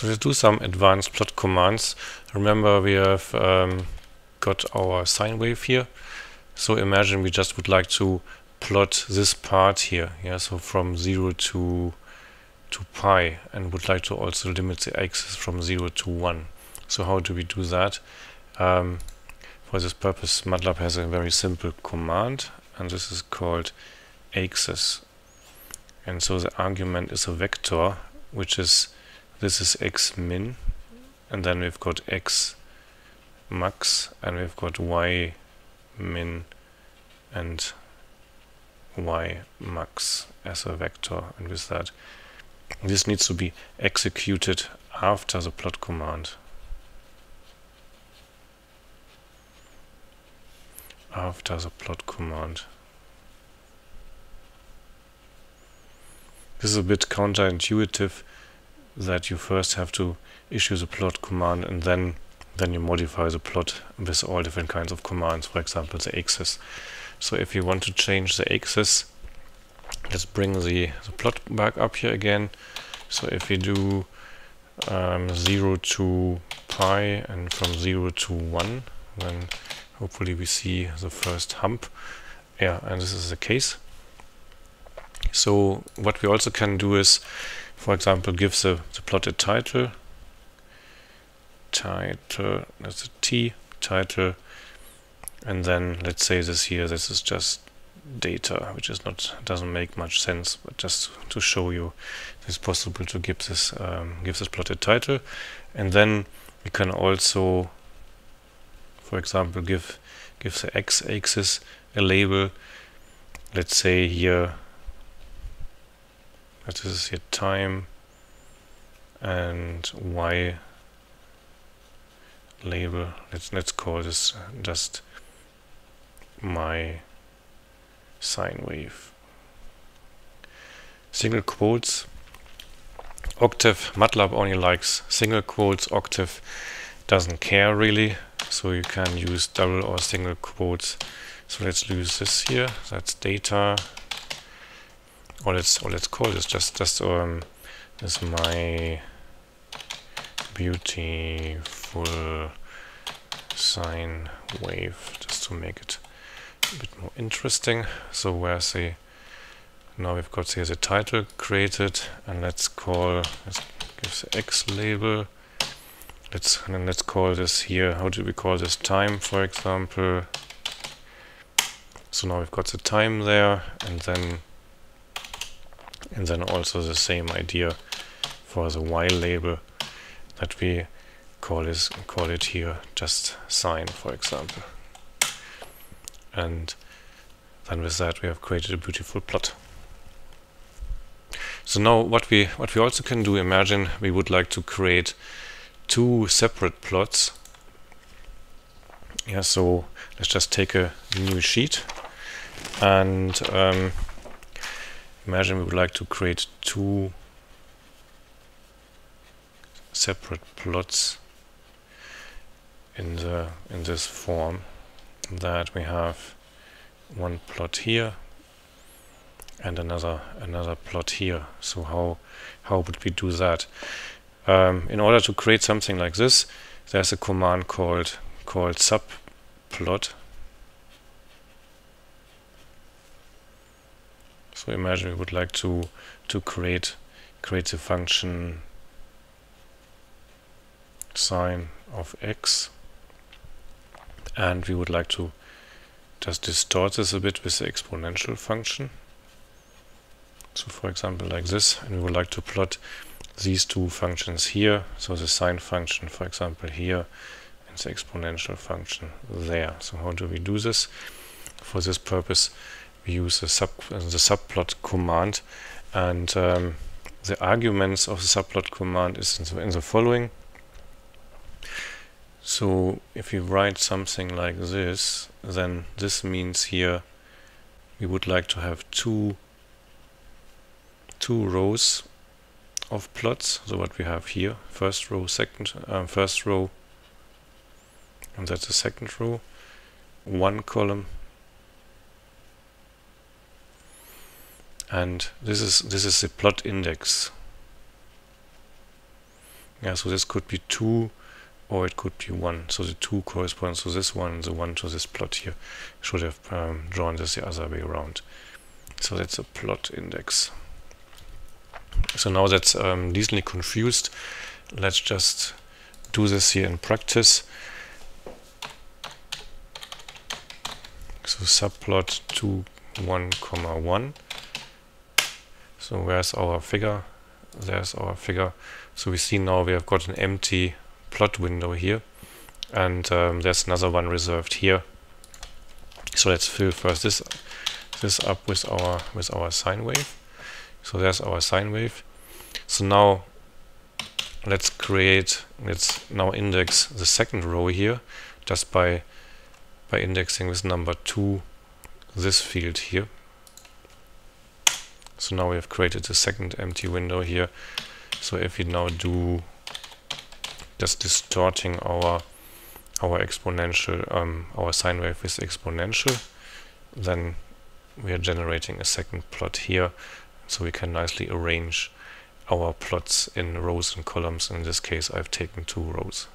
So let's do some advanced plot commands. Remember we have um, got our sine wave here. So imagine we just would like to plot this part here. Yeah, so from 0 to to pi and would like to also limit the axis from 0 to 1. So how do we do that? Um, for this purpose MATLAB has a very simple command and this is called axis. And so the argument is a vector which is this is x min and then we've got x max and we've got y min and y max as a vector. And with that this needs to be executed after the plot command. After the plot command. This is a bit counterintuitive that you first have to issue the plot command and then then you modify the plot with all different kinds of commands, for example the axis. So if you want to change the axis, let's bring the, the plot back up here again. So if we do um, 0 to pi and from 0 to 1, then hopefully we see the first hump. Yeah, and this is the case. So what we also can do is for example, give the, the plot a title, title, that's a T, title, and then let's say this here, this is just data, which is not doesn't make much sense, but just to show you it's possible to give this um, give this plot a title, and then we can also, for example, give give the x-axis a label. Let's say here this is here time and y label let's let's call this uh, just my sine wave. Single quotes. Octave matlab only likes single quotes. Octave doesn't care really so you can use double or single quotes. So let's use this here. That's data or let's or let's call this just just um this my beautiful sine wave just to make it a bit more interesting. So where's the now we've got here the title created and let's call let's give the x label. Let's and then let's call this here. How do we call this time for example? So now we've got the time there and then and then also the same idea for the y label that we call is call it here just sine for example. And then with that we have created a beautiful plot. So now what we what we also can do imagine we would like to create two separate plots. Yeah so let's just take a new sheet. And um, imagine we would like to create two separate plots in the in this form that we have one plot here and another another plot here. So how how would we do that? Um, in order to create something like this there's a command called called subplot So imagine we would like to to create create a function sine of x and we would like to just distort this a bit with the exponential function. So for example like this and we would like to plot these two functions here, so the sine function for example here and the exponential function there. So how do we do this? For this purpose we use the, sub, the subplot command and um, the arguments of the subplot command is in the, in the following. So if you write something like this, then this means here we would like to have two two rows of plots. So what we have here, first row, second, uh, first row, and that's the second row, one column, and this is this is the plot index Yeah, so this could be 2 or it could be 1. So the 2 corresponds to this one, the 1 to this plot here. Should have um, drawn this the other way around. So that's a plot index. So now that's um, decently confused. Let's just do this here in practice. So subplot 2, 1, comma 1. So where's our figure? There's our figure. So we see now we have got an empty plot window here. And um, there's another one reserved here. So let's fill first this this up with our with our sine wave. So there's our sine wave. So now let's create let's now index the second row here just by by indexing with number 2 this field here. So now we have created a second empty window here. So if we now do just distorting our our exponential um, our sine wave is exponential, then we are generating a second plot here so we can nicely arrange our plots in rows and columns. In this case I've taken two rows.